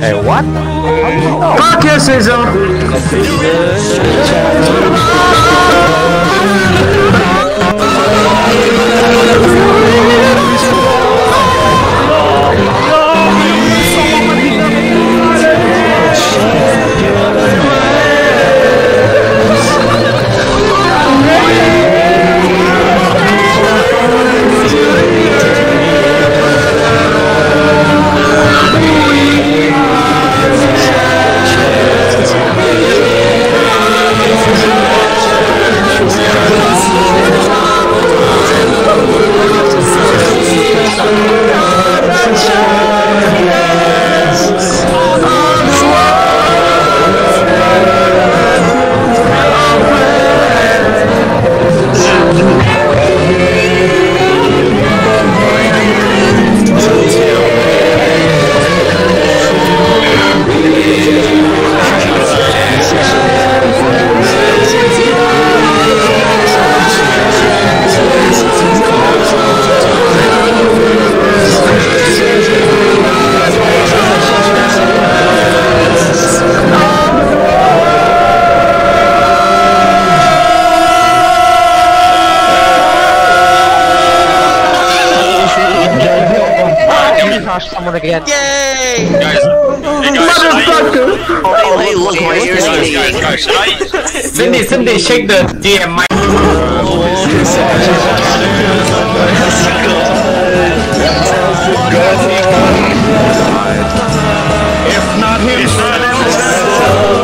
Hey, what? Fuck Caesar! Again. Yay! Guys, hey guys, should I, Motherfucker! Oh, hey, look, my ears guys, bleeding. guys, guys, I, Cindy, Cindy, shake the DM mic. if not him,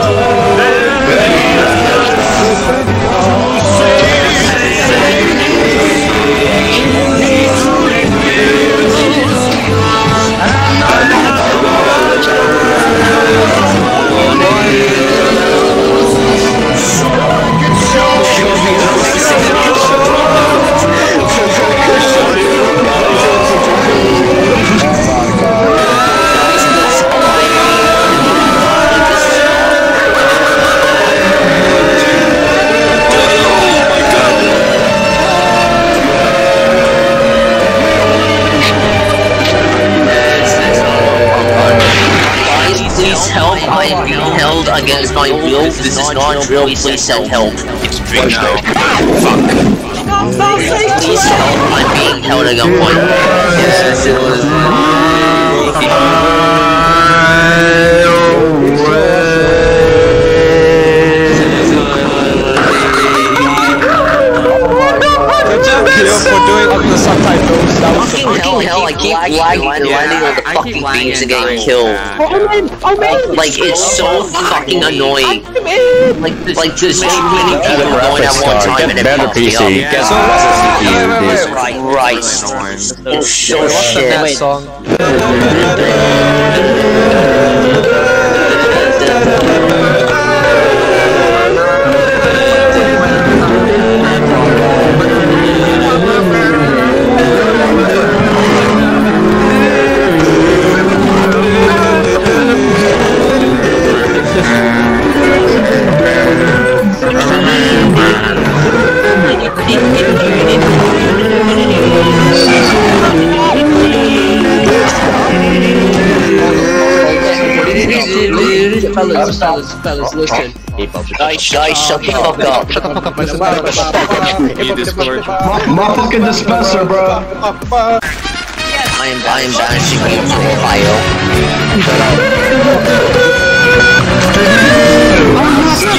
will. This is not real. Please send help. it's big now. Please help. I'm being held at gunpoint. Yes, it was. for doing up the subtitles. That was Fucking hell, hell, I keep lagging and landing on the I keep fucking lagging beams and and getting dying. killed. I'm in! Like, it's so fucking annoying. I'm in! Like, like there's too many people going at one time and it better fucks me PC. up. Guess what? CPU, dude. Right, Christ. Annoying. It's so What's the that shit. song? fellas, fellas, fellas, listen. Guys, guys, shut the fuck up. Shut the fuck up, man. Motherfucking dispenser, bro. I am, I am banishing you to Ohio. It's not too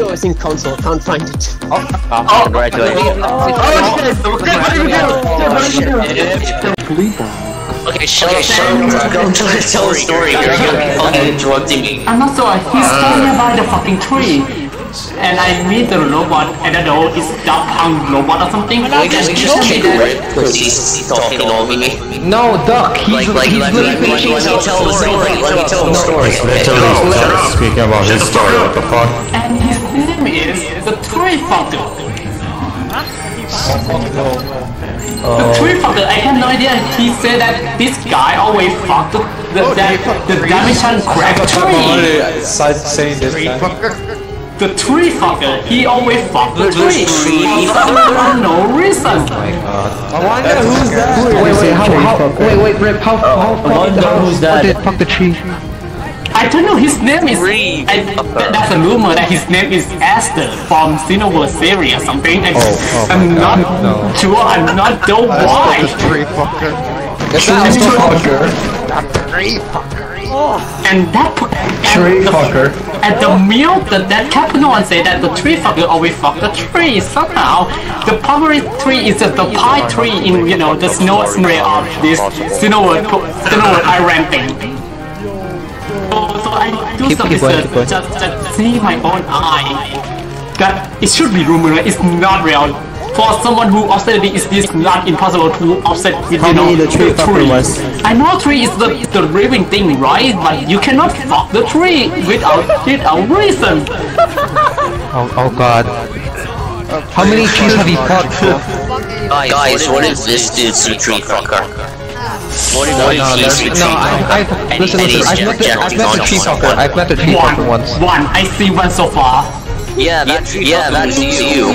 sure it's in console, I can't find it. Oh, oh, oh congratulations. Okay, shut up, shut up. Go tell, tell a story. You're, you're fucking interrupting me. I'm not sorry. He's standing by the fucking tree. and I meet the robot. I don't know, it's Daft Punk robot or something. We just, just kick Rip because he's talking over me. No, Duck. He's, Like, like, he's let, literally me, let, me, let me tell the story. Let me tell the story. Literally speaking about his story, what the fuck? And his name is the Tree Fucker. Uh, the Tree Fucker, I have no idea. He said that this guy always fucked the, the, oh, that, the Dimension Crack tree. saying this guy. The tree fucker, he always fucked the tree. For no reason. Oh oh, That's who's that? Wait, wait, how, how, wait, wait, Rip, how, how, how, how, who's how that? did fuck the tree? I don't know, his name is... I, that, that's a rumor that his name is Aster from Xenoverse series or something. I, I'm not sure, I'm not sure why. Tree fucker. And that put... Tree and the, fucker. At the meal, the, that Captain One said that the tree fucker always fuck the tree somehow. The primary tree is the, the pie tree in, you know, the snow scenario of this Xenoverse Xenoverse Iron thing. So, so I do Keep- some keep research keep going. just, just see my own eye. That it should be rumor, it's not real. For someone who offset it, is this not impossible to offset with, you know, many the tree was? I know tree is the, the living thing, right? But you cannot fuck the tree without without reason. Oh, oh god. How many trees have you fucked? Guys, what if this dude's a tree fucker? What if, what if he's a No, I. I, listen, listen, I've met the, I've met the tree generally fucker, I've met the tree One, fucker once. one. I see one so far. Yeah, that's, yeah, that's you.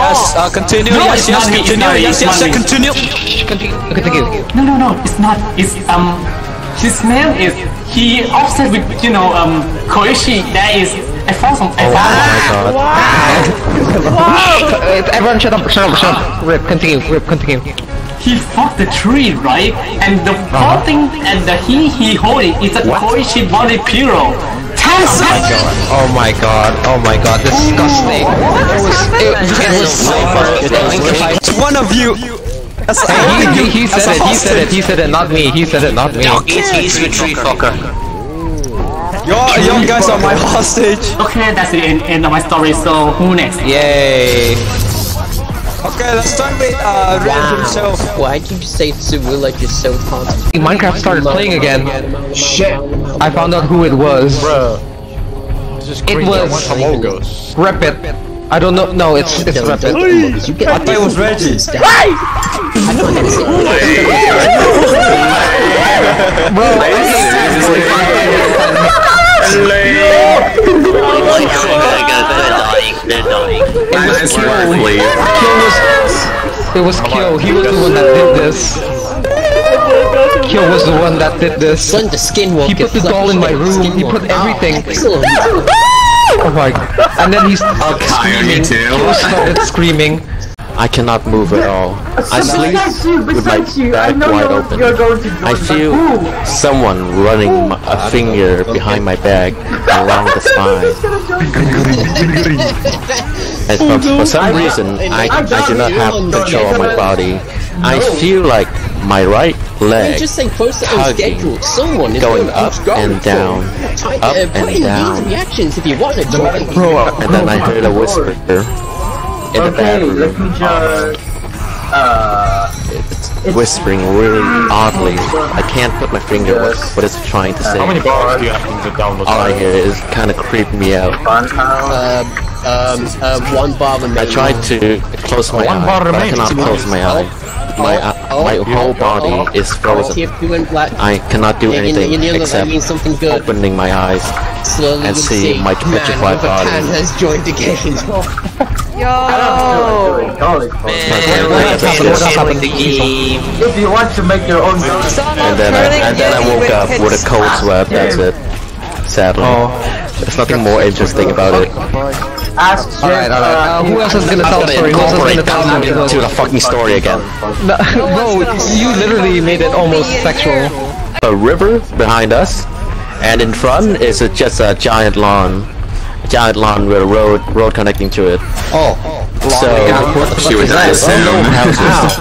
Yes, uh, continue. No, yes, yes, not me, it's continue. not me, Yes, yes, continue. Continue, continue. No, no, no. It's not. It's um. His name is. He offset with you know um Koichi. That is. I found some. I found. Uh, Everyone shut up, shut up, shut up. Rip, continue, Rip, continue. He fucked the tree, right? And the uh thing and the he he holding is a Koichi body pillow. Ten seconds. Oh my god, oh my god, disgusting. It was, it, it was so fucking It's one of you. That's Hey, he, he, he said it, he said it, he said it, not me, he said it, not me. He's, he's a tree fucker. Yo, you guys are my hostage. Okay, that's the end, end of my story. So who next? Yay. Okay, let's start with uh, Red himself. Why'd you say Suwu like you're so confident? Minecraft started playing again. Shit. I found out who it was. It was Rep it. I don't know, no, it's, it's Rep it. I thought it was Reggie. Like, they're, they're dying, they're dying. It was Kill. Was, it was Kill, he was the one that did this. Kill was the one that did this. Son, the skin He put the doll in my room, he put everything. Ah, excellent. Oh my god. And then he's screaming. Kill started screaming. I cannot move at all. I sleep with my back wide open. I feel someone running m- a finger behind my back along the spine. And for, for some reason, I, I do not have control of my body. I feel like my right leg just say post it Hugging. Someone is Going going up and down, up uh, and down. these reactions if you want to join. and then I heard a whisper in the bathroom. It's whispering really oddly. I can't put my finger what, what it's trying to say. How many bars do you have to download? All I hear is kind of creep me out. Uh, um, uh, one bar I remaining. tried to close my One eye, bar but I cannot close my eye. My uh, my whole body is frozen. Keep doing black. I cannot do You- you- anything you know that except means something good. opening my eyes. And you'll see my man, petrified River body. Pan has joined the game. If you want to make your own And then I, and then I woke up with a cold sweat. That's it. Sadly, there's nothing more interesting about it. Ask Alright, alright. Uh, who else is gonna tell the story? Who else is gonna tell that the into the fucking story again. No, no, you literally made it almost sexual. A river behind us, and in front is a, just a giant lawn. A giant lawn with a road road connecting to it. Oh. So She was there's no houses.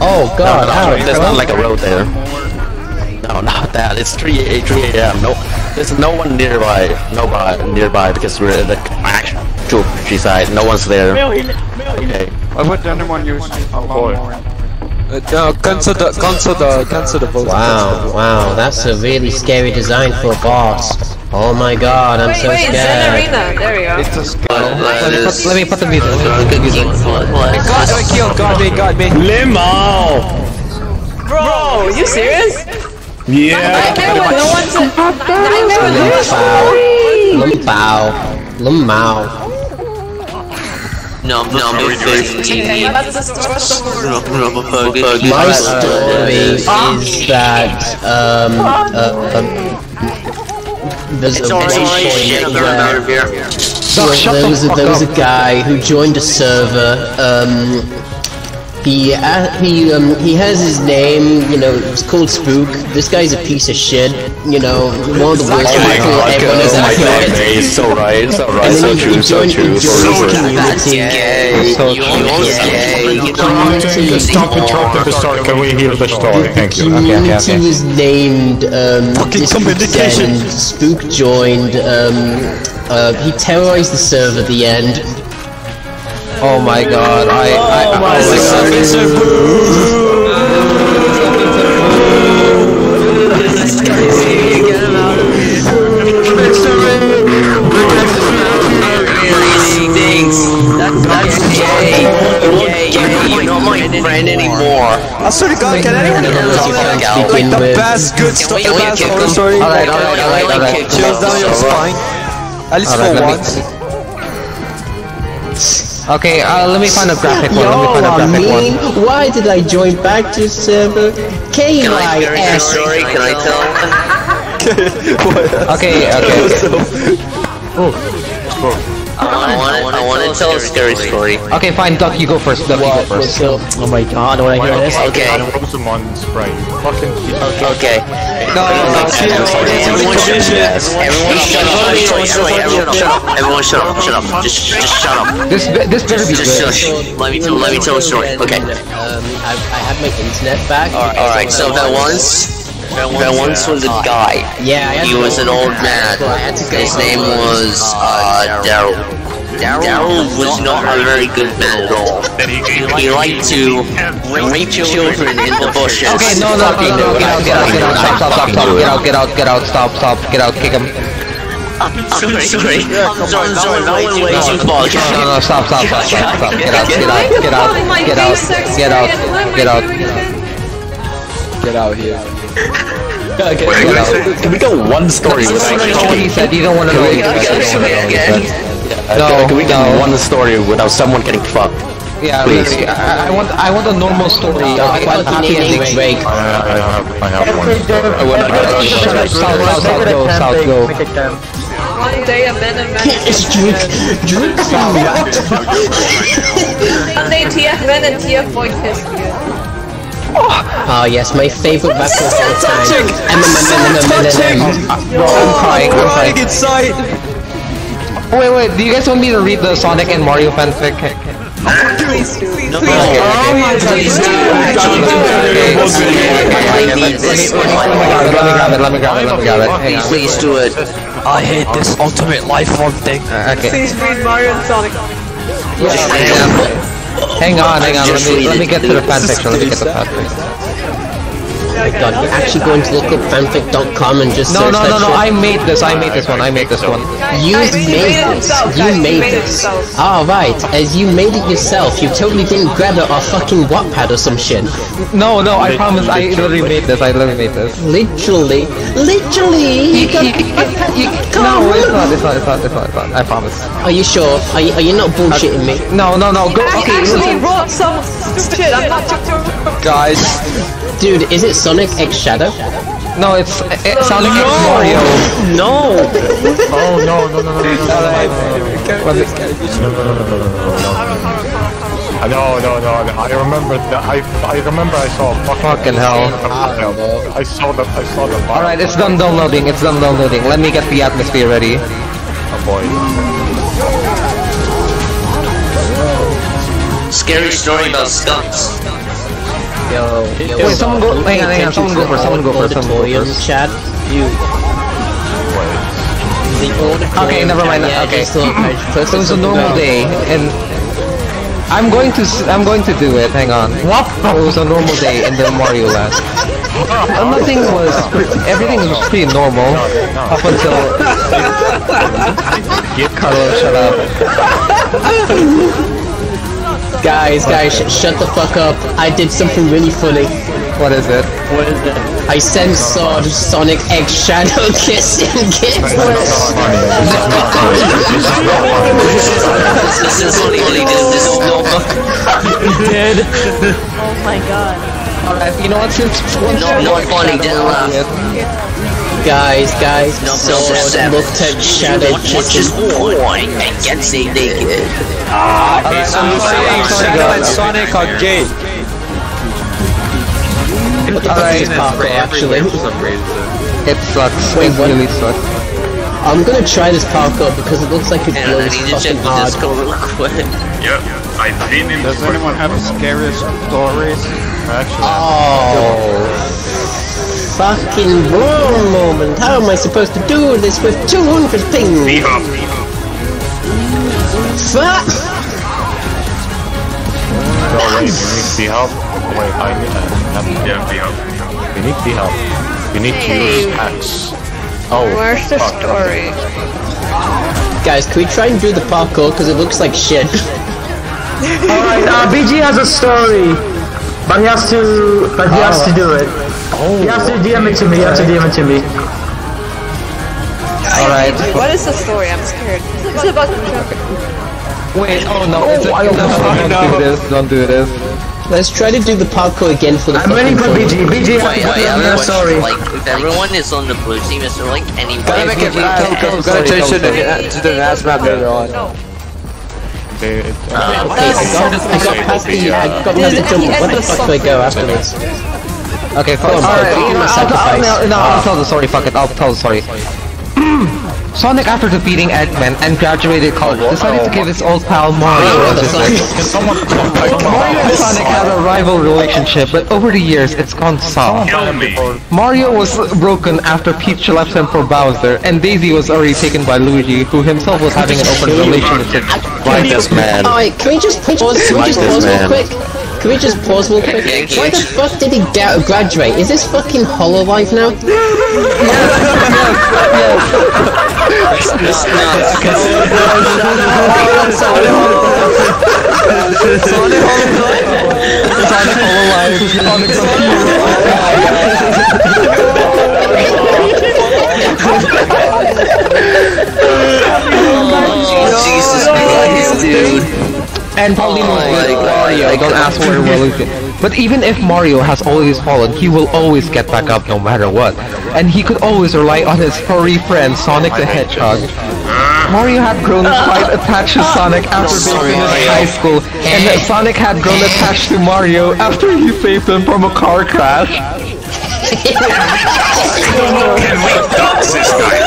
Oh No, god, no, ow. there's not like a road there. No, not that. It's 3 a 3 a.m. No, there's no one nearby. Nobody nearby because we're in the actually to a countryside. No one's there. Okay. I Why would anyone use a boy? Uh, no, cancel the, cancel the, cancel the vote. Wow, wow, that's a really scary design for a boss. Oh my god, I'm Wait, so wait, Zen scared. Arena. There we go. It's a skill. Let me put, let me put the music. Let me put the music. God, oh, kill, got me, got me. Bro, you serious? Yeah. Nightmare when no one's Nightmare when no one's Lumpao. Lumpao. Number 15. My story is that, um, uh, um, there's a one point where there was a, there was a guy who joined a server. Um, he uh, he um he has his name. You know, it's called Spook. This guy's a piece of shit. You know, one of the worst Oh my people god, everyone oh has my ever god, met. man, it's so right, it's so right, And so then he, true, he so joined, he true, so joined the true. community. So You true. almost gay. The community, Stop interrupting the story. Can we hear the story? Thank you. community was named um, Fucking District communication. 10. Spook joined. Um, uh, he terrorized the server at the end. Oh my god, I, I, oh my god. Thanks. That's, that's gay. Gay, gay. You're not my friend anymore. I swear to God, can anyone Unless you tell can't me, begin like the with. best good story, the we best kick horror him? story? Alright, alright, alright, alright. Chills down your spine. At least Alright, for let me- once. Okay, uh, let me find a graphic one. Let me find a are graphic mean. one. Why did I join back to server? Can I hear your KYS. story? Can I tell? Okay, okay. I want, I want to tell a scary story. Okay, fine, Duck, you go first. Duck, you go first. Oh my god, I wanna hear this. Okay. Rosamund spray. Fucking. Okay. No, no, no. Everyone shut up. Everyone shut up. Everyone shut up. Everyone shut up. Shut up. Just, just shut up. This, this better be Just good. shush. Let me tell, let me tell a story. Okay. Um, I, I have my internet back. All right. So there once, there once was a guy. Yeah, He was an old man. so I had to go His name was uh, Daryl. Daryl was not a very good man at all. He liked to rape children in the bushes. Okay, no, no, no, no, get out, get out, get out, stop, stop, stop, stop, get out, get out, get out, stop, stop, get out, kick him. Sorry, sorry. Sorry, sorry, that went way too far. No, no, stop, stop, stop, stop, stop, get out, get out, get out, get out, get out, get out, Get out here. get out. Can we go one story You without don't know what he said, you don't want to know what he said, you don't wanna know what he said. No, can we get no. one story without someone getting fucked? Yeah, Please. literally, I, I want, I want a normal story, I uh, thought happy ending. was Drake. I, I have, I have one. I wanna Shut up, south, south, south, go, south, go. One day a man and man. It's Drake. Drake from? One day TF men and TF boy kiss you. Oh yes, my favorite battle of all time. Bro, I'm crying, I'm crying. inside! Wait, wait, do you guys want me to read the Sonic and Mario fanfic? Please do. Please do. Actually, do it. I need. Let me grab it, let me grab it, let me grab it, let me grab it. Hang on. Please do it. I hate this ultimate life form thing. Uh, Okay, Please read Mario and Sonic. Just hang on, hang on, let me, let me get to the fanfic. let me get to the fanfic. God, you're actually going to look up fanfic.com and just No, search no, that no, no. I made this, I made this one, I made this one. You Guys, made made this. himself, You made made this. himself. Ah, right. As you made it yourself, you totally didn't grab it off fucking Wattpad or some shit. No, no, I promise, I literally made this, I literally made this. Literally. Literally! You got No, it's not, it's not, it's not, it's not, it's not, I promise. Are you sure? Are you, are you not bullshitting me? No, no, no, go, I okay, actually listen. wrote some shit. I'm not joking. Guys, Dude, is it Sonic X Shadow? No, it's, it, Sonic X Mario. No! Oh no no no no no no no no no no, no, I remember that I I remember I saw a fucking Fucking hell. I saw the I saw the Alright, it's done downloading, it's done downloading. Let me get the atmosphere ready. Oh boy. Scary story about skunks. Yo, yo. Wait, someone go- hang on, hang on, someone go first, someone go first, someone go Auditorium first. chat. You. Okay, never mind. Yeah, Okay, just so it was a normal day, and I'm going to I'm going to do it. Hang on. What? It was a normal day in the Mario Land. Uh, nothing was. Pre- everything was pretty normal up until. Get Carlos, shut up. Guys, guys, sh shut the fuck up. I did something really funny. What is it? What is it? I censored Sonic X Shadow Kiss in This is funny, like, this, this is no did. Oh my god. Alright, you know what? Since one No, no funny, didn't laugh. Guys, guys, No, so no, seven. looked at Shadow Watch his porn and gets it naked. Okay, so you're saying Shadow and Sonic are gay. Alright, Parkour, actually. it sucks. Wait, it really sucks. I'm gonna try this parkour because it looks like it And blows need to check fucking hard. disco real. Yep, I've been in Does anyone have scariest stories? Actually, Oh. Fucking one moment. How am I supposed to do this with 200 ping? B-Hop. Fuck! no, wait, you need the help. Wait, I need, I have, Yeah, B-Hop. you need the help. You need to Hey. use axe. Oh, Where's the fuck. story? Guys, can we try and do the parkour? Because it looks like shit. Alright, uh, BG has a story. But he has to, but he has to do it. He has to DM it to me, he has to DM it to me. Alright. What is the story? I'm scared. It's about the Wait, oh no, it's a, no, don't do this, don't do this. Let's try to do the parkour again for the I'm waiting for. BG. BG has Wait, to wait, DM me a everyone, story. like, if everyone is on the blue team, is there like any Gotta make it. can Uh, get- gotta change to the to last map later on. They, it, Okay, I got, I got past the, I got past the jump. What the fuck do I go after this? Okay, fuck. Come on, Alright, give me my I'll, I'll, sacrifice. no, no, I'll tell the story, fuck it, I'll tell the story. Sonic, after defeating Eggman and graduated college, decided to give his old pal Mario What a the visit. Mario and Sonic had a rival relationship, but over the years, it's gone sour. Kill me. Mario was broken after Peach left him for Bowser, and Daisy was already taken by Luigi, who himself was having an open relationship. Like this man. Alright, can we just pause? Can we Like just this pause real quick? Can we just pause real quick? Why the fuck did he ga- graduate? Is this fucking Hololive now? no, no, no. It's not. Sonic oh, Hololive, Sonic Jesus Christ, dude. And Pauline was with Mario, don't ask where will he But even if Mario has always fallen, he will always get back up no matter what. And he could always rely on his furry friend Sonic the Hedgehog. Mario had grown quite attached to Sonic after they finished high school, and Sonic had grown attached to Mario after he saved him from a car crash. Can we dox this guy?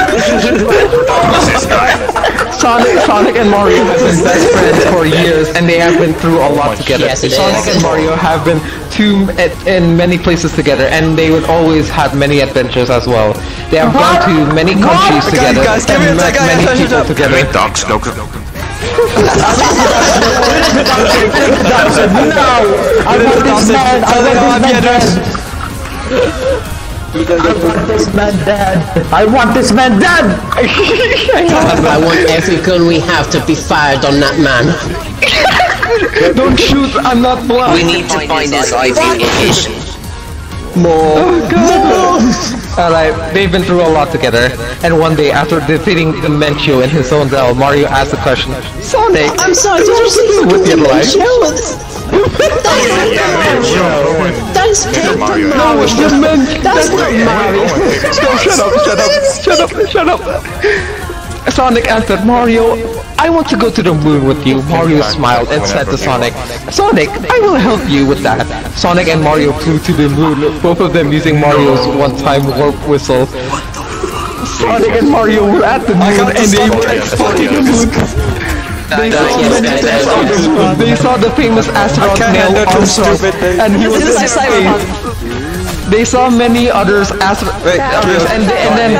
Dox this guy. Sonic, Sonic and Mario have been best friends for years, and they have been through a lot together. Yes, Sonic is. and Mario have been to in many places together, and they would always have many adventures as well. They have gone to many countries Guys, together guys, give me a and met second, many guys, people shut up. Can together. we dox Goku? I want this man dead. I want this man dead. I want every gun we have to be fired on that man. Don't shoot! I'm not blind! We need to find his IP location. More. Oh, Alright, they've been through a lot together, and one day after defeating Dimentio in his own cell, Mario asked the question, Sonic, I'm sorry, did you say with your life? That's Paper Mario. Mario. it's Dimentio. That's not Mario. Shut up, shut up, shut up, shut up. Sonic answered, Mario, I want to go to the moon with you. Mario smiled and said to Sonic, Sonic, I will help you with that. Sonic and Mario flew to the moon, both of them using Mario's one-time warp whistle. Sonic and Mario were at the moon and they were exploring the moon. They saw, Yes, many guys, things the they saw the famous astronaut Neil Armstrong and he was This in space. they saw many others as others, and, and then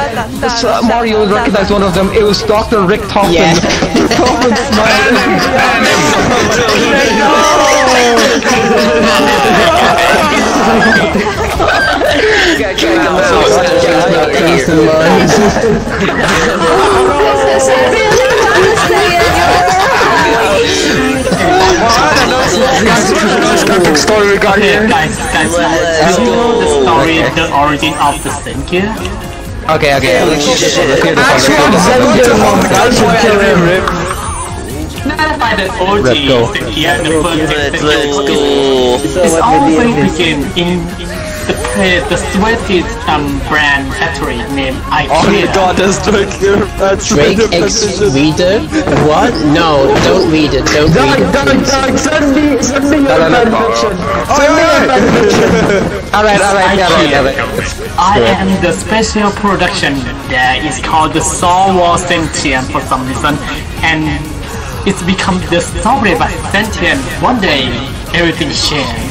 Mario recognized one of them. It was Dr. Rick Toppin. Yeah. Toppin story we got here. Guys, guys, guys, do you know the story, the origin of the Senkia? Okay, okay. Let's hear the Not by the OG Let's go. Senkia, the first Let's Senkia. go. It's always begin in the the Swedish um, brand factory named IKEA. Oh my god, that's Drake here. That's Drake X Reader? What? No, don't read it. Don't read it. Doug, please. Doug, send me, send me your no, no. fanfiction. Send me your fanfiction. Alright, alright, alright, alright. I am the special production that is called the Star Wars Sentient for some reason, and it's become the story by Sentient. One day, everything changed.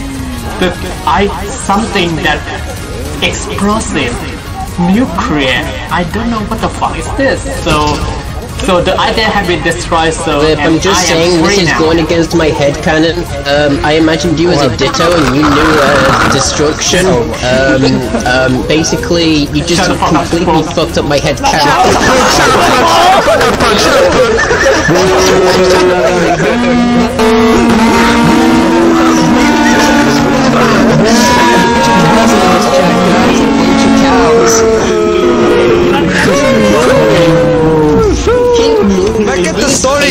The I something that explosive, nuclear. I don't know what the fuck is this. So, so the idea have been destroyed. So Flip, I'm just I saying this is now. going against my headcanon. Um, I imagined you as a Ditto and you knew uh, destruction. Um, um, basically, you just completely fucked up my headcanon. Make it the story,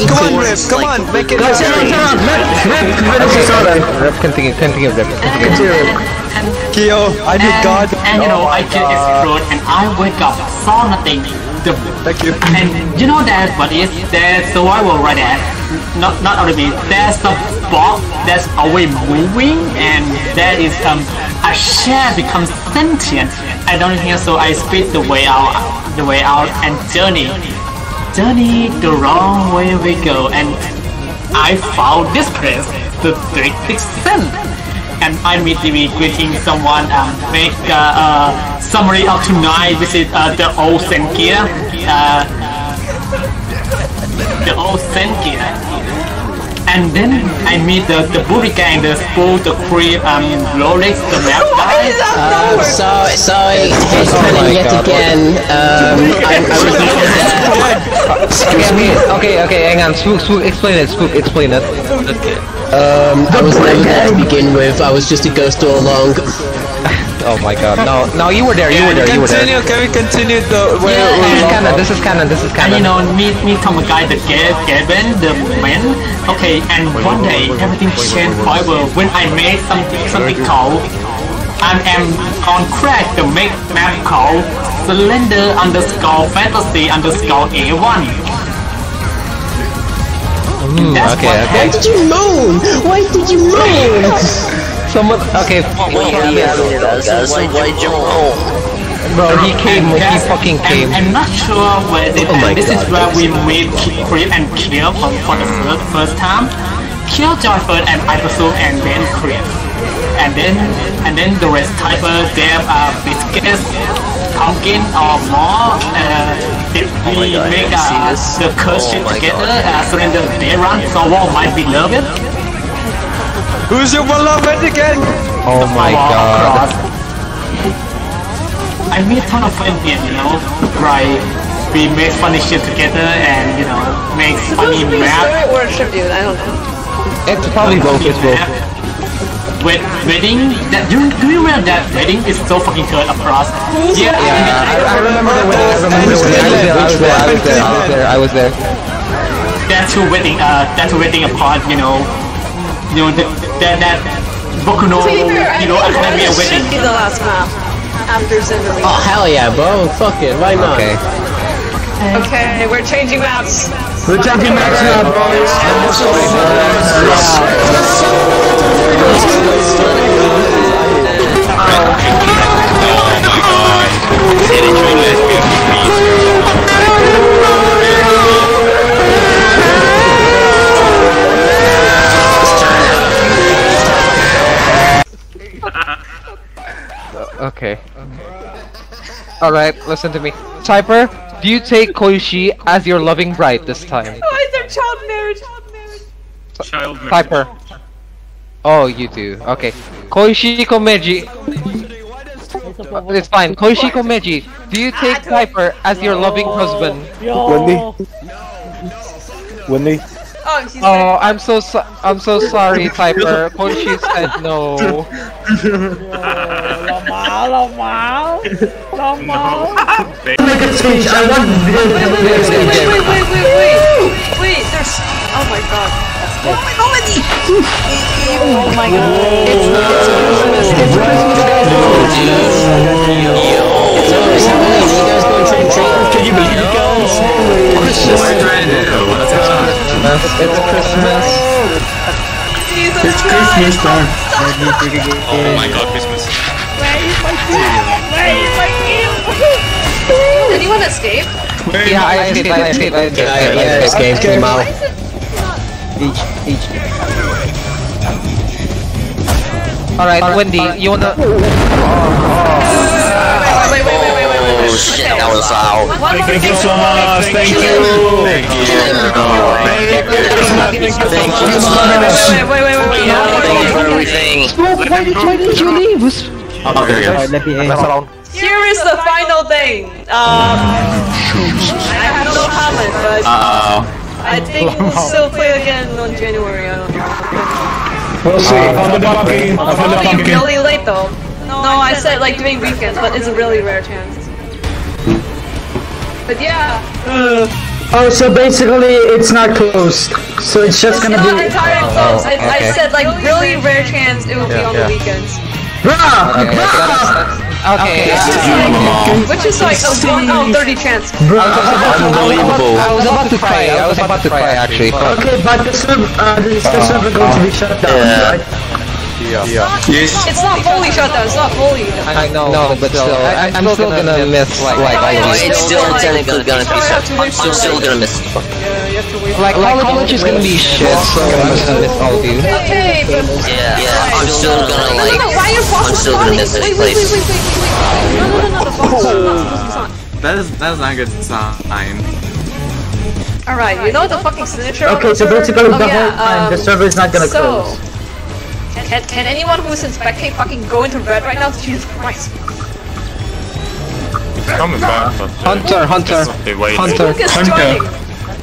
come on, Rip, come on, make it Guys, shut up, shut up. Rip, Rip, finish the story. Rep, continue, continue, Rep, continue. Kyo, I need God. And you know, I just explode and I wake up, saw nothing. Thank you. And you know that what is there's survival right there. Not not only me, there's a box that's always moving and there is um a share becomes sentient. I don't hear so I speed the way out the way out and journey. Journey the wrong way we go and I found this place, the Drake Dixon and I meet immediately greeting someone um, make a uh, uh, summary of tonight visit uh, the old Senkia uh, the old Senkia and then I meet the the Burika and the spool the creep um Rolex the map guy Uh, so, sorry, headcanon yet again. Um, I, I was never there. Okay, okay, okay, hang on. Spook, Spook, explain it. Spook, explain it. Um, I was never there to begin with. I was just a ghost all along. Oh my god. No, no, you were there, you were there, you were there. Continue, can we continue the way Yeah, This is and- canon, this is canon, this is and you know meet me meet some guy the Gabe Gavin the man okay and one day everything changed forever when I made something something called I am on crack the make map called Slender underscore fantasy underscore A1 mm, That's okay, what okay. Why did you moan? Why did you moan? Someone, okay, Wait, guys, why'd you home? bro, he came, he That's- fucking came. And, I'm not sure where this, Oh this is where we meet Creep and Kill for, for the first, first time. Kill joined first and I and then Creep. And then and then the rest typer they have uh, biscuits, pumpkin or more. Uh, if we God, make uh, the curse Oh together, God. uh, surrender they run, so what might be loved. Who's your beloved again? Oh my god. I meet a ton of friends here, you know, right? We make funny shit together and, you know, make funny Supposed to be maps. spirit worship, dude. I don't know. It's probably both, it's both. Wed- wedding, that, do, you, do you remember that wedding is so fucking good across? Yeah, Yeah, I, I remember the wedding, I remember the wedding. I was there, I was there, I was there, I was there, I was there. that two wedding, uh, that two wedding apart, you know, you know, that, that that Boku no Hero Academia be the last map after Zimmery. Oh hell yeah, bro! Fuck it, why not? Okay. Okay, we're changing maps. We're changing maps now, boys. Oh, Okay. Alright, listen to me. Typer, do you take Koishi as your loving bride this time? Why oh, is there child marriage? Child marriage. Typer. Oh, you do. Okay. Koishi Komeiji. It's fine. Koishi Komeiji, do you take Typer as your loving husband? Wendy? Wendy? Oh, she's Oh, I'm so so I'm so sorry, Typer. Koishi said no. Make a speech. I want Wait, wait, wait, wait, wait, wait, wait, wait, wait. Wait, there's. Oh my god. Oh my god, Wendy! Oh my god. It's, it's Christmas. It's Christmas, guys. It's always Halloween. You guys going trick or treating? Can you believe it, guys? Christmas. What are you trying to do? What's up? It's Christmas. Jesus Christ. time. Oh my god, Christmas. Anyone escape? Yeah, I escaped. I escaped. I escaped. Yeah, I yeah, escaped. escape came out. Alright, Wendy, you wanna? Wait, wait, wait, wait, wait, wait, wait. Oh shit, that was out. One more Thank you thing. so much. Thank you. Thank you. Thank you. Wait, wait, wait, wait, wait, wait. Thank you for everything. Why did why did you leave? Oh, there you go. Here is the final thing. Um, I have no comment, but Uh-oh. I think we'll still play again on January. I don't know. We'll see. I found the pumpkin. I Probably really late though. No, I said like doing weekends, but it's a really rare chance. But yeah, Oh, so basically it's not closed. So it's just it's gonna be. not be. entirely close. I, I said like really rare chance it will be on the weekends. Bruh! Okay. Which is like a 1 out of 30 chance. Unbelievable. I was about to cry. I was about to cry actually. Okay, but the server, uh, the, the server going to be shut down, Yeah. right? Yes. It's not fully shut down, it's not fully. I know, no, but still, I, I'm still gonna miss like like Oh, like it's still technically gonna be shut. I'm still gonna miss it. like college is gonna be shit. So I'm gonna miss all of you. Okay, but Yeah, yeah. I'm still gonna no, like. no, why are your I'm still gonna spawning? miss this Wait, wait, wait, place. wait, wait, wait, wait. No, no, no, no, the bosses are not supposed to. That is that is not a good sign. Alright, you know the fucking signature Okay, the so server? basically Oh, the yeah, whole time the um, server is not gonna so, close. Can, can anyone who's in spectate fucking go into red right now? Jesus Christ. Coming back. but, uh, Hunter, Hunter, They wait. Hunter.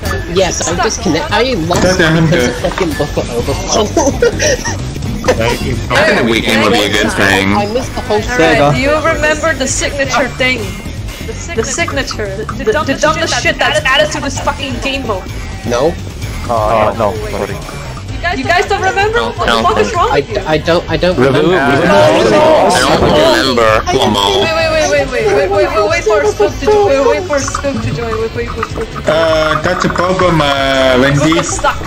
Who gets joining? Yes, I'm disconnected. I lost because of fucking buffer overflow. I think a weekend would be a good thing. I missed the whole Alright, do you remember the signature thing? The signature. The, the, the dumbest shit that's added to this fucking game mode. No, Oh, no, sorry. You guys don't remember? No, What I the don't fuck is wrong I, with you? I don't I don't remember. I don't remember. Wait, wait, wait, wait, wait, wait, wait, wait, wait for Spook to join. Wait, wait for Spook to join. Wait, wait for Spook to join. Uh, got a problem, uh, Spook Wendy. is stuck.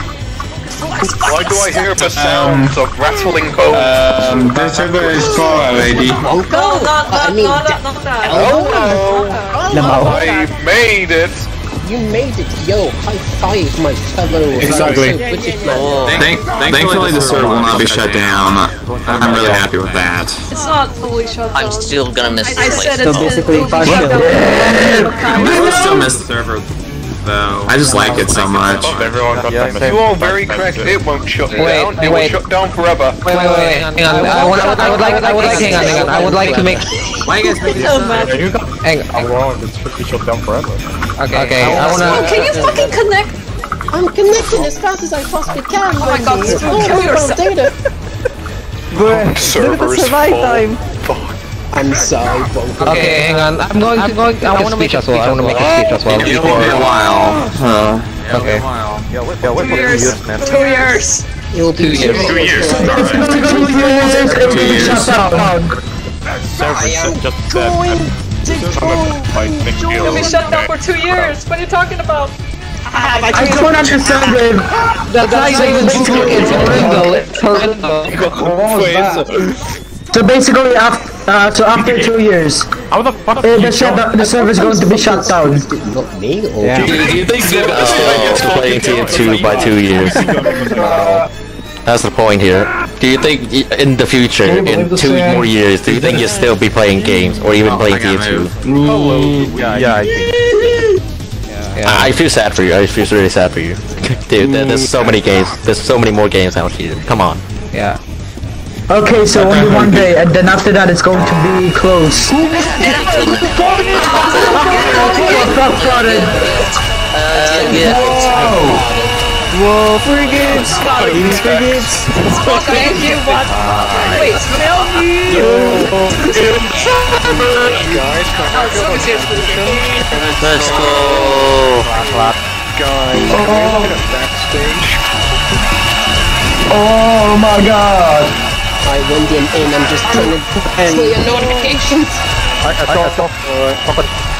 Why do I hear the sounds of rattling bones? Um, the server is full already. No, not, not, I mean, not, da- not, not that. Oh no! I made it! You made it, yo! High five, my fellow Exactly. British man. Thank, thankfully, the server will not be shut down. I'm really happy with that. It's not fully shut down. I'm still gonna miss I this said place. it's basically it's fully shut fuck. I would still miss the server, though. I just like it so much. Everyone got Yeah, them. you are very correct. It won't shut Wait, down. It will wait. shut down forever. Wait, wait, wait, hang on. I would, I would like, I would like, hang on, hang on. I would like to make, Why you guys make Oh, man. You got hang. I'm wrong. It's pretty shut down forever. Okay, okay. I Oh, wanna. can you fucking connect? I'm connecting as fast as I possibly can. Oh my god, It's oh, kill all about yourself. data. Servers full. I'm sorry, Bunker. Okay, hang on. I'm going to go. I want to make a speech as well. I want to make a speech as well. It will be a while. Huh. Okay. Yeah, wait, yeah, wait Two for two years. years, man. Two years. It will be Two years. Two years. Alright. Two years, it's gonna be shut down. Server is just dead. I think It'll be shut down for two years. What are you talking about? I don't understand it. That's not even joke. It's horrendous. It's horrendous. So basically, after, uh, so after two years, How the fuck uh, the, you the, the server is going to be shut down. Not me, or Do you think they're gonna stay playing TF2 by two years? That's the point here. Do you think in the future, Can you believe in two man? more years, do you think you'll still be playing games or even Oh, playing I gotta TF2? move. Oh, yeah, I think. I I feel sad for you. I feel really sad for you. Dude, there's so many games. There's so many more games out here. Come on. Yeah. Okay, so only one day, and then after that it's going to be closed. Whoa, free games! These free games! Thank you, what? Wait, smell me! Guys, come on. Oh, so serious, please. Let's go. Guys, can we look at backstage? Oh my god! I went in and I'm just trying to Cancel your notifications. I, I thought, uh,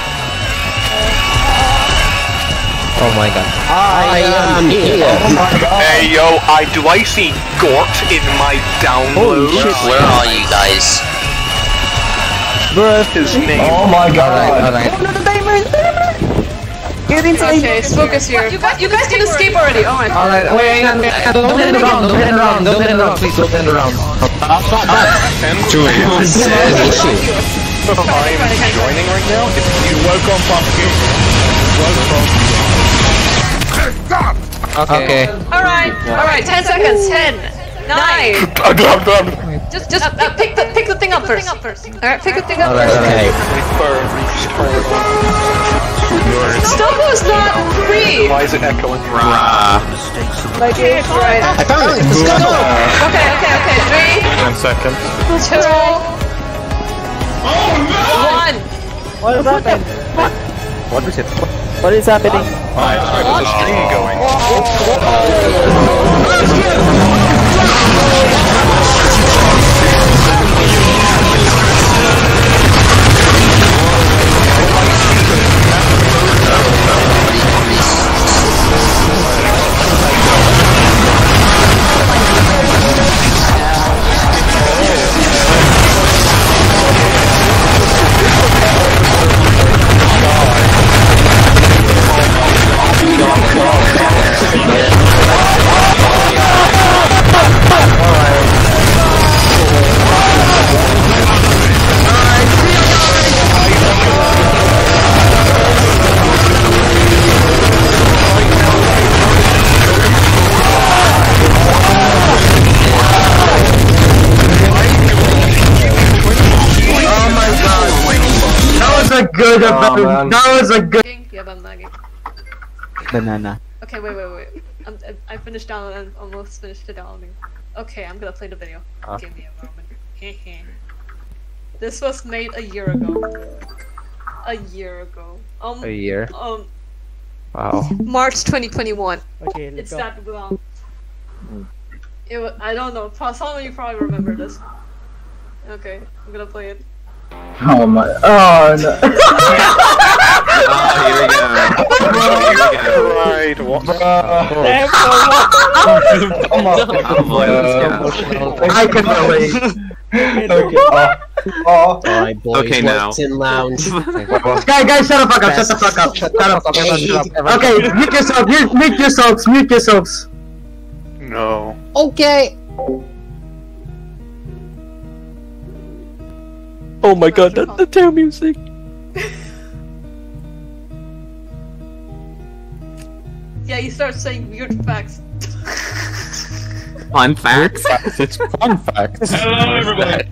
Oh my god. I am here. Hey yo, I do I see Gort in my downloads? Where are you guys? His name. Oh my god! All right, all right. Get into Okay, focus here. You guys, you guys can escape already. Oh my god. Alright, wait, hang on, hang on, don't hit around, don't hit around, don't hit around, please don't hit around. Julian. I'm joining right now. If you welcome pumpkin. Welcome. Okay. Alright, alright, 10 seconds. 10, 9. I'm done. Just, just uh, uh, pick the pick the thing up first. Alright, pick the thing up first. okay. Stumble is not free. Why is it echoing? Like it's right. I found it. Let's go. Okay, okay, okay. Three, one second. two, one. What is happening? What is it? What is happening? Why is the stream going? Oh. Oh, event. man. That was a good. Yeah, I'm lagging. Banana. Okay, wait, wait, wait. I'm, I- I finished downloading. I'm almost finished the downloading. Okay, I'm gonna play the video. Huh? Give me a moment. this was made a year ago. A year ago. Um. A year. Um. Wow. March 2021. Okay, let's It's go. that long. It wa- I don't know. Some of you probably remember this. Okay, I'm gonna play it. Oh my. Oh no. Oh, here we go. Here we go. Right, what? I can relate. Okay. Oh. Oh. Alright, boys. Okay, now. What's in lounge? Guys, guys, shut the fuck up. Shut the fuck up. Shut up. Okay, mute yourself. Mute, mute yourselves. Mute yourselves. No. Okay. Oh my god, that, the tail music. Yeah, you start saying weird facts. Fun facts. It's fun facts. Hello, everybody.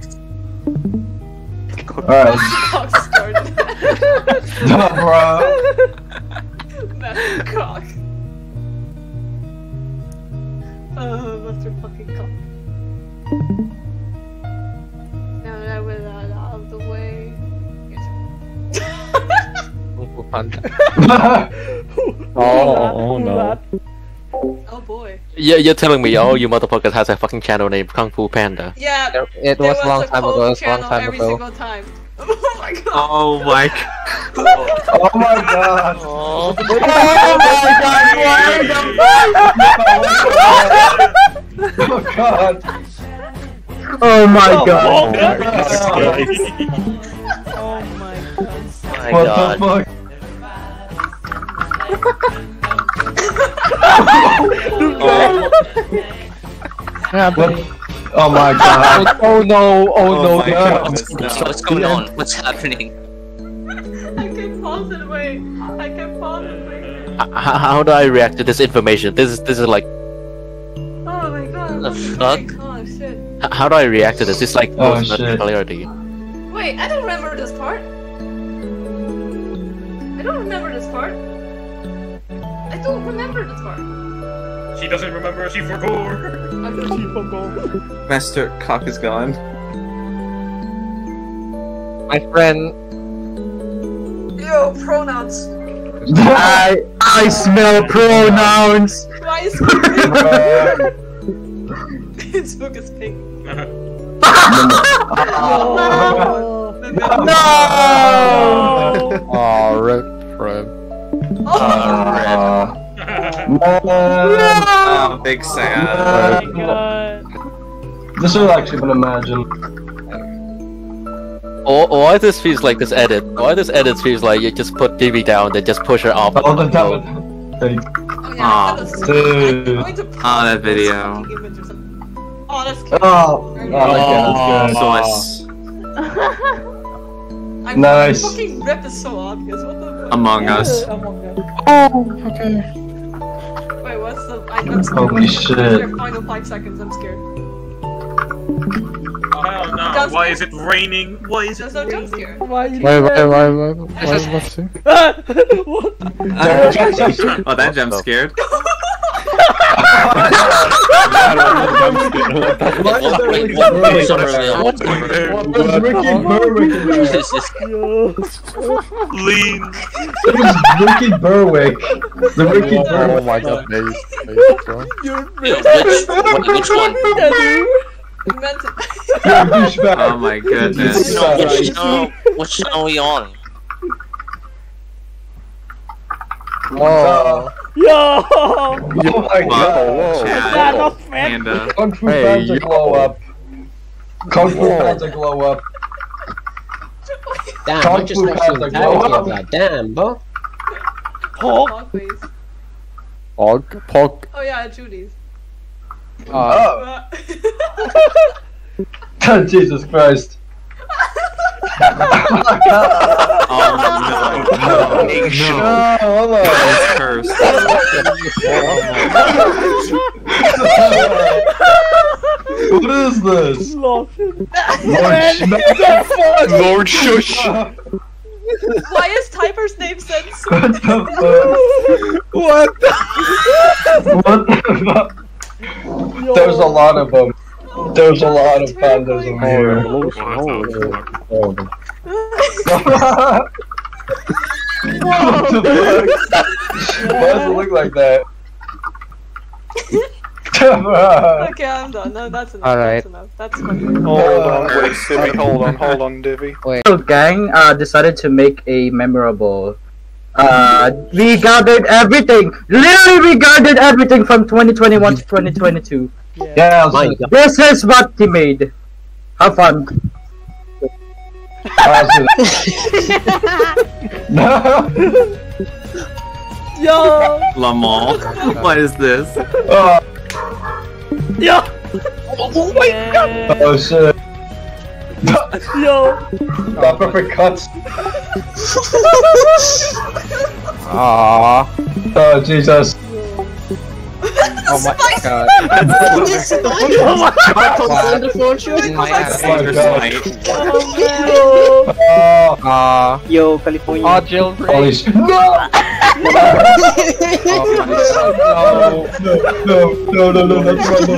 Alright. Cock started. Master cock. Uh, master fucking cock. Now that we're that out of the way. Oh, oh no. Oh boy. Yeah, you're telling me all you motherfuckers has a fucking channel named Kung Fu Panda. Yeah. There- it there was a long a time ago, it was long time every ago. single time. Oh my god. Oh my Oh my god. Oh my god. Oh my god. Oh my god. Oh my What god. the fuck? Yeah, but Oh my god. Oh no, oh no, oh my no. God. What's going on? What's happening? I kept pausing, wait. I kept pausing, wait. H- how do I react to this information? This is this is like Oh my god. The fuck? happening? Oh shit. H- how do I react to this? It's like Oh, post shit. clarity. Wait, I don't remember this part. I don't remember this part. I don't remember this part. She doesn't remember. She forgot. Master Cock is gone. My friend, Yo, pronouns. I I smell pronouns. Why is Its book is pink. No. oh, rip, friend. Oh, Man. big sad. Oh my god. This is actually been imagined. Or, or why this feels like this edit? Why this edit feels like you just put Phoebe down, then just push her off. All the Go. Oh yeah, I have a dude. I'm Oh, that video. Fucking image or something. Oh, that's cute. Oh, oh, okay, that's Sauce. I'm Nice. fucking rip is so obvious. What the fuck? Among Us. Oh, okay. Wait, what's the? I, I'm scared. Holy shit. Your final five seconds. I'm scared. Oh hell no! Jump Why is it raining? Why is There's it no jump scare. Why you Wait, do wait, that? wait, wait, wait, what's it? what? oh, that jump scared. Wait, what? What's up, Brazil? What was Ricky Berwick? This Lean. It was Ricky Berwick. The Ricky Oh Berwick. my god, please, please, bro. Yo, which, one? You meant it. You're a douchebag. Oh my goodness. No, which channel? What channel are we on? Oh, Yo! Oh my god. That Chad. not fair. Panda. Kung Fu Hey, Panda yo. glow up. Kung Fu Whoa. Panda glow up. Damn, Kung I just Fu watched the Panda glow of that. Damn, bro. Hulk. Walkways. Og, Pog, Oh yeah, Judy's. uh, Oh, Jesus Christ. Oh no. No, hold on. It's cursed. what is this? Lord. Lord Lord Shush. Why is Typer's name sense? What the What? fuck? What the fuck? There's a lot of them. There's a lot of pandas in here. What the fuck? what the fuck? Why does it look like that? okay, I'm done. No, that's enough. Alright. That's enough. That's fucking. Hold on, wait, Divvy, hold on, hold on, Divvy. So gang uh, decided to make a memorable. Uh, we gathered everything. Literally, we gathered everything from 2021 to 2022. Yeah, My let's. This is what they made. Have fun. No. Yo! Lamont. What is this? Oh, Yo! oh, oh shit. Yo! Not perfect cuts. Aww. Oh Jesus. Oh my god. Oh my god! In my ass. Oh my god. Oh Oh, Aw. Yo, California. Aw, jailbreak. holy shit. No! Oh No, no, no, no, no, that's run the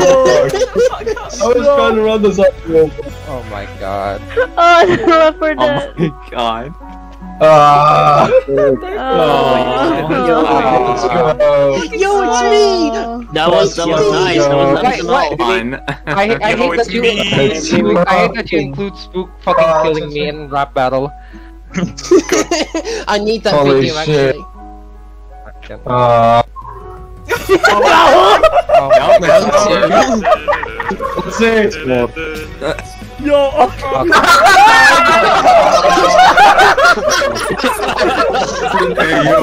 I was trying to run this up. Oh my god. Oh, I remember Oh that. my god. Ah. Oh, Let's go. Yo, it's me! That was that was nice. That was Wait, nice. wait. Fun. I, I Yo, hate that you. I hate that you include Spook fucking Oh, killing me in rap battle. I need that Holy video shit. actually. Uh, Oh, that's it. Yo! Hey, yo.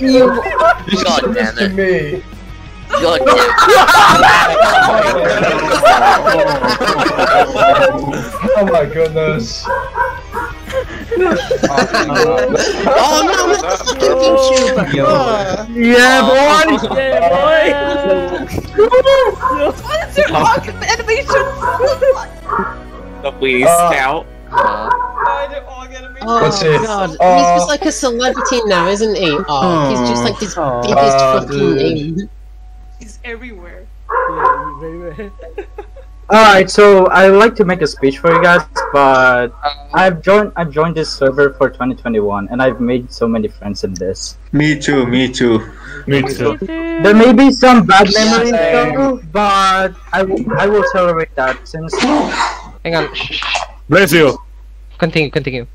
you. God damn to it. Me. God damn Oh my goodness. Oh no, not the fucking VTuber! Oh. Yeah, boy! What is your fucking animation? The Wii Uh, Scout. Why do all get? Oh Let's see. god, he's Uh, just like a celebrity now, isn't he? Oh, he's just like this Uh, biggest fucking dude. name. He's everywhere. Alright, so I would like to make a speech for you guys, but uh, I've joined I've joined this server for 2021 and I've made so many friends in this. Me too, me too. Me too. There may be some bad memories though, but I will I will tolerate that since Hang on. Shh, shh. Bless you. Continue, continue.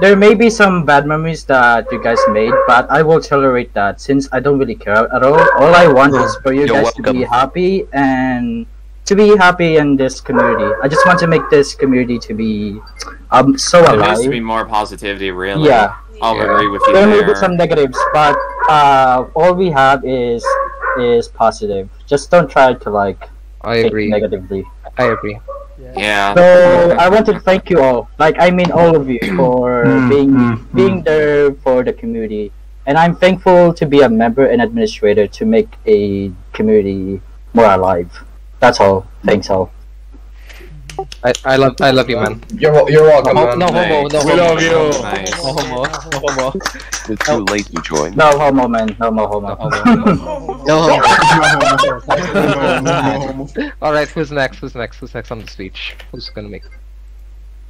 There may be some bad memories that you guys made, but I will tolerate that since I don't really care at all. All I want is for you You're guys to be happy and to be happy in this community. I just want to make this community to be um so There alive. needs to be more positivity, really. Yeah. I'll Yeah. agree with you there may be some negatives, but uh, all we have is is positive. Just don't try to like I take agree. negatively. I agree. Yeah. So I want to thank you all. Like I mean all of you for Mm, being mm, being there for the community. And I'm thankful to be a member and administrator to make a community more alive. That's all. Thanks all. I, I love I love you, man. You're you're welcome, No, man. no homo, no We homo. love you. Nice. No homo, no homo. It's too late to join. No homo man, no more homo. No, Alright, who's next? Who's next? Who's next on the speech? Who's gonna make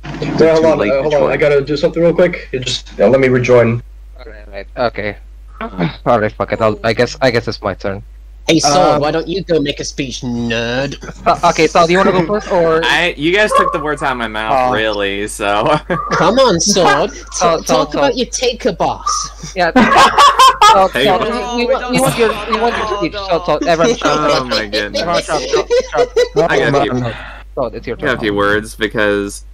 Wait, hold on, uh, hold on. I gotta do something real quick. You just yeah, let me rejoin. Alright, right. Okay. Alright, fuck it. I'll, I guess I guess it's my turn. Hey Sword, Um, why don't you go make a speech, nerd? Uh, okay, so do you wanna go first or I, you guys took the words out of my mouth, Oh. really. So Come on, Sword. T- So- so- talk so- about your taker boss. Yeah. So, so, Hey. we, we, want, we want your we want your speech. So, so everyone shout. Oh my goodness. Everyone shout, shout, shout. I got a few, So it's your I got a few words because,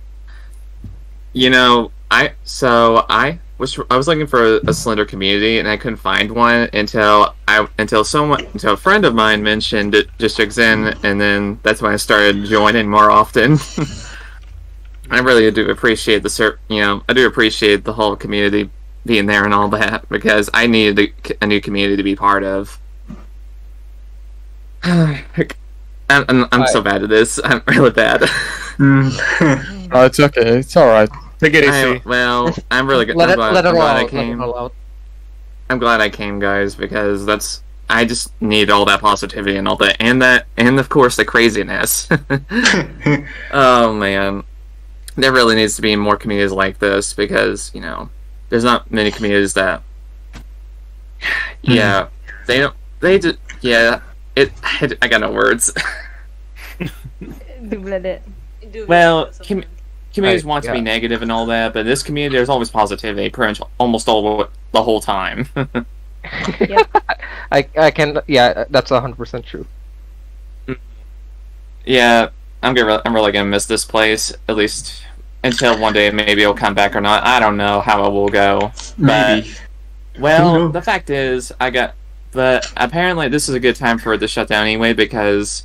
you know, I so I was I was looking for a, a Slender community and I couldn't find one until I until someone until a friend of mine mentioned it, District Zen, and then that's when I started joining more often. I really do appreciate the ser- you know I do appreciate the whole community being there and all that because I needed a, a new community to be part of. I'm, I'm, I'm so bad at this. I'm really bad. Mm. Oh, it's okay. It's alright. Take it I, easy. well, I'm really good. Let I'm it glad, let I'm roll glad out, I came. I'm glad I came, guys, because that's I just need all that positivity and all that, and that, and of course the craziness. oh man, there really needs to be more communities like this because you know there's not many communities that. Yeah, they don't. They just yeah. It. I, I got no words. Well, com- communities I- want to be negative and all that, but this community there's always positivity, pretty much almost all the whole time. I I can yeah that's hundred percent true. yeah, I'm gonna I'm really gonna miss this place at least until one day maybe it'll come back or not. I don't know how it will go. Maybe. Well, the fact is, I got. But apparently, this is a good time for the shutdown anyway because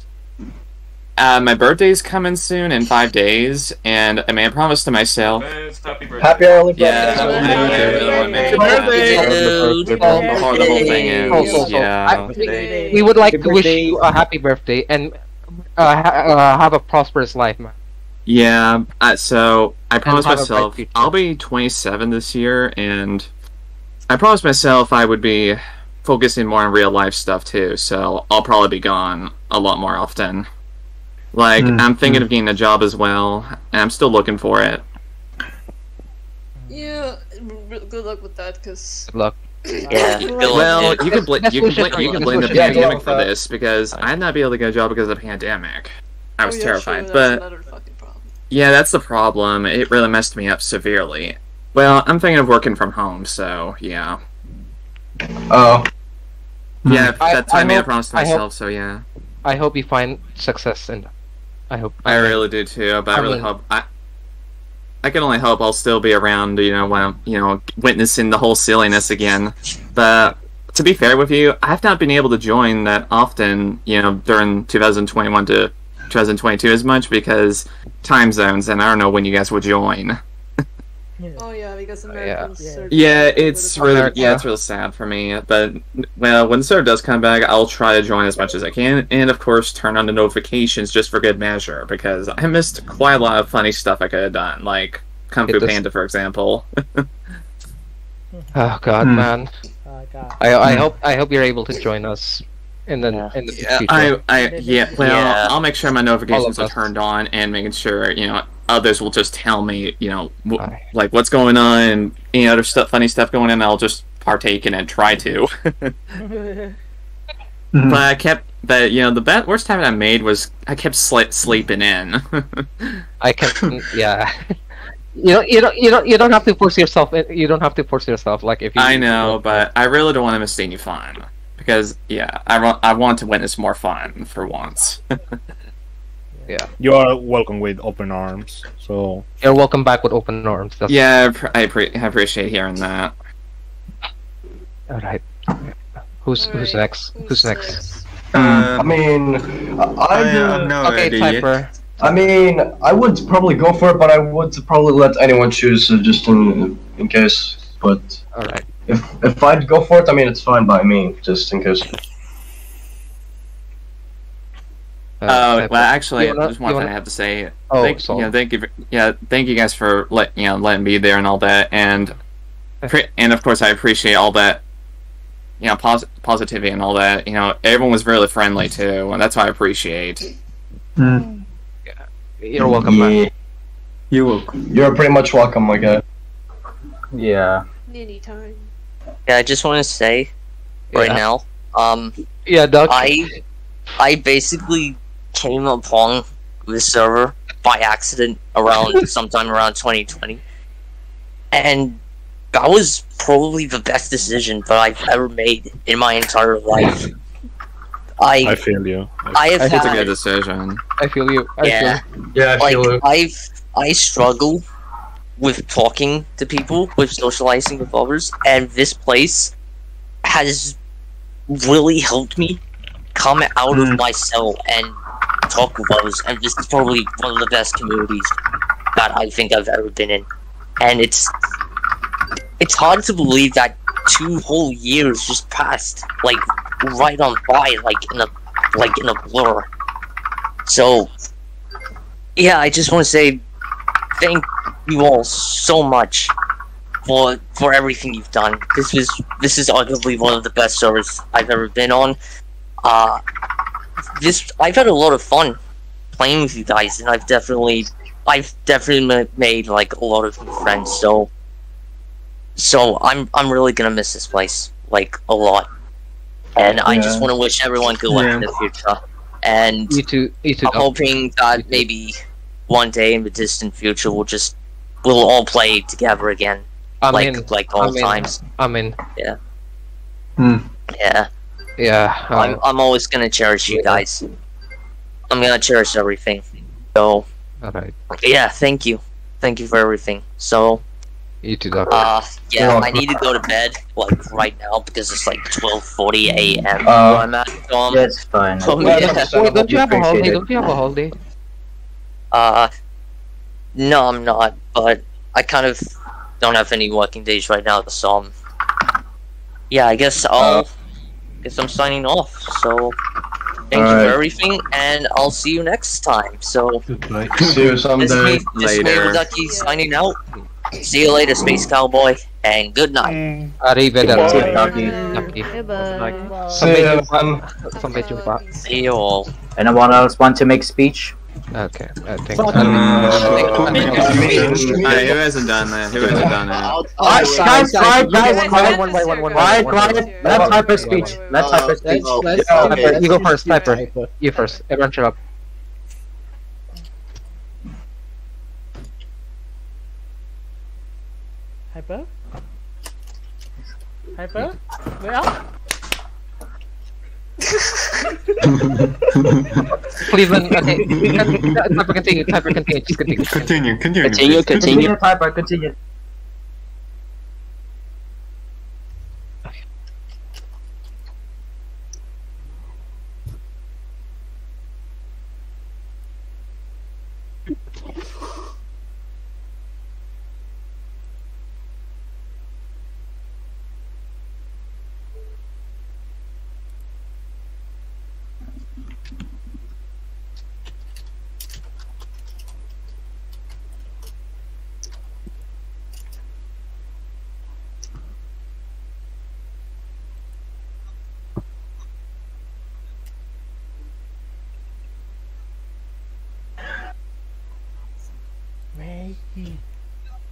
uh, my birthday's coming soon in five days, and I made a promise to myself. Happy early Yeah, birthday. I really want to Birthday, happen dude. before the whole thing Oh, ends. so, so, Yeah. I, we, we would like to wish you a happy birthday and uh, ha- uh, have a prosperous life, man. Yeah, uh, so I promised have a bright myself. I'll be 27 this year, and I promised myself I would be focusing more on real life stuff too. So I'll probably be gone a lot more often. Like Mm, I'm thinking of getting a job as well, and I'm still looking for it. Yeah, good luck with that, cause Good luck. Yeah. Well, you can blame you can wishes blame, you you. can blame the wishes for you. pandemic for this because I'd not be able to get a job because of the pandemic. I was oh, yeah, terrified, sure, but another fucking problem. Yeah, that's the problem. It really messed me up severely. Well, I'm thinking of working from home, so yeah. Oh. Yeah, that's why I, I made hope- a promise to I hope- myself, so yeah. I hope you find success in that. I hope. I really do too, but I I really mean- hope I I can only hope I'll still be around. You know, when I'm you know witnessing the whole silliness again. But to be fair with you, I have not been able to join that often. You know, during 2021 to 2022 as much because time zones, and I don't know when you guys will join. Oh yeah, because Americans are Yeah, it's really yeah, it's really sad for me. But well, when the does come back, I'll try to join as much as I can, and of course, turn on the notifications just for good measure because I missed quite a lot of funny stuff I could have done, like Kung Fu It Panda, for example. Oh God, Hmm. man. I I hope I hope you're able to join us in the in the Yeah, future. I, I, yeah. Well, Yeah. I'll make sure my notifications are turned on, and making sure you know others will just tell me, you know, wh- like what's going on and any other stuff, funny stuff going on. I'll just partake in it, try to. Mm-hmm. But I kept, but you know, the best worst time I made was I kept sli- sleeping in. I kept, yeah. You don't you don't you don't you don't have to force yourself. You don't have to force yourself. Like if you I know, but I really don't want to miss any fun because yeah, I want I want to witness more fun for once. yeah, You are welcome with open arms. So you're welcome back with open arms. That's yeah, I, pr- I, appre- I appreciate hearing that. all right. Who's who's next? Who's next? I mean, I, have no Okay, idea. Piper. I mean, I would probably go for it, but I would probably let anyone choose uh, just in in case. But all right, if if I'd go for it, I mean, it's fine by me, just in case. Oh well, actually, wanna- there's one thing wanna- I have to say. Oh, thank, sorry. you know, thank you, for- yeah, thank you guys for let you know letting me there and all that, and pre- and of course I appreciate all that, you know, pos- positivity and all that. You know, everyone was really friendly too, and that's what I appreciate. You're welcome back. You you're pretty much welcome, my guy. Yeah. Anytime. Yeah, I just want to say right Yeah. now, um, Yeah, Doug. I I basically came upon this server by accident around sometime around 2020, and that was probably the best decision that I've ever made in my entire life. I I feel you. I have It's a had good decision. I feel you. I yeah feel Yeah, I like feel it. I've I struggle with talking to people, with socializing with others, and this place has really helped me come out Mm. of myself and talk with others. And this is probably one of the best communities that I think I've ever been in. And it's it's hard to believe that two whole years just passed like right on by, like in a like in a blur. So yeah, I just want to say thank you all so much for for everything you've done. This was this is arguably one of the best servers I've ever been on. Uh, this I've had a lot of fun playing with you guys, and I've definitely I've definitely made like a lot of new friends. So so I'm I'm really gonna miss this place like a lot, and I just want to wish everyone good luck in the future. And you too. You too. I'm Doug. hoping that maybe one day in the distant future we'll just we'll all play together again, I like mean, like I all mean, times. I mean, Yeah, Hmm. yeah. Yeah. I'm Um, I'm always gonna cherish you guys. I'm gonna cherish everything. So all right. yeah, thank you, thank you for everything. So You too, Doug. uh yeah, You're I need to go to bed like right now because it's like 12:40 a.m. Uh, where I'm at. So, um, That's fine. so, Yeah, yeah. that's Wait, don't you have a Appreciate holiday? it. Don't you have a holiday? Uh, no, I'm not. But I kind of don't have any working days right now, so um, yeah, I guess I'll guess I'm signing off. So thank you Alright. for everything, and I'll see you next time. So See you this is someday. me, this is me, Ducky, signing out. See you later, Space Cowboy, and good night. Arrivederci. Ducky. Ducky. Goodbye. See you, man. Sampai jumpa. See you all. Anyone else want to make speech? Okay, I think. Uh, who hasn't done that? Who hasn't done that? Alright, guys, quiet, guys, One, quiet, one, one, one, one, quiet, one, one, quiet. Let Piper speech. Let Piper speech. Piper, you go first, Piper. You first. Everyone shut up. Hyper? Hyper? Where are? Cleveland, okay. Typer, continue. Typer, continue. Just continue. Continue, continue. Continue, continue. Typer, continue.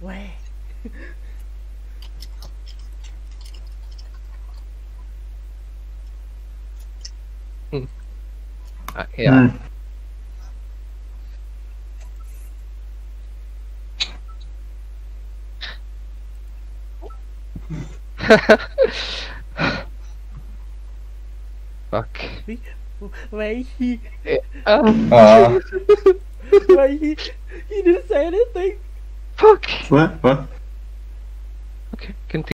Wait. Wait. Yeah. Fuck. Wait. Uh, Uh, Wait. He, he didn't say anything. fuck. What? What? Okay, continue.